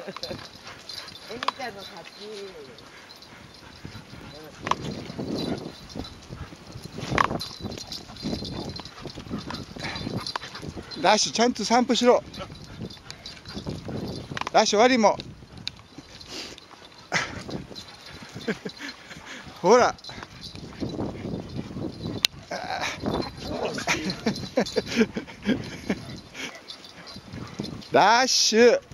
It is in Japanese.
エミちゃんの勝ち。ダッシュちゃんと散歩しろ。ダッシュ終わりも。ほら。ダッシュ。